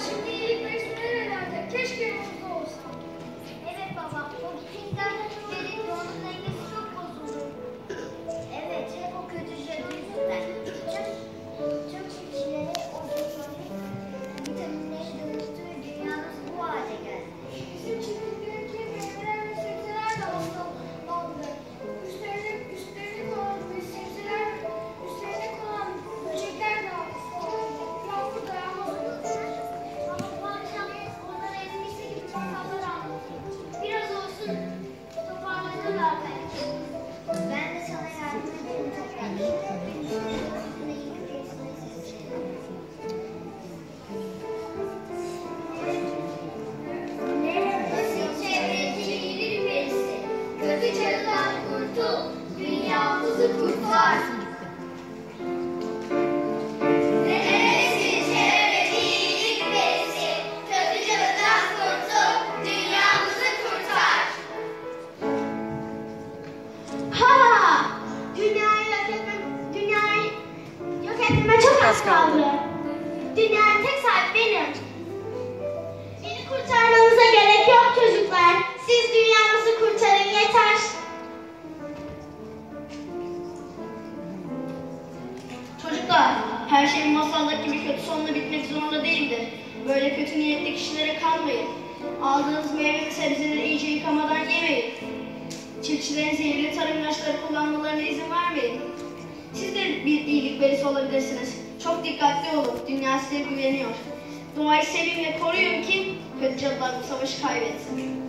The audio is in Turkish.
şimdi iyilik Dünyayı yok etmeme çok az kaldı. Dünyanın tek sahibi benim. Her şeyin masaldaki gibi kötü sonla bitmek zorunda değildir. Böyle kötü niyetli kişilere kanmayın. Aldığınız meyve ve sebzeleri iyice yıkamadan yemeyin. Çiftçilerin zehirli tarım ilaçları kullanmalarına izin vermeyin. Siz de bir iyilik verisi olabilirsiniz. Çok dikkatli olun. Dünya size güveniyor. Doğayı sevin ve koruyun ki kötü cadılar bu savaşı kaybetsin.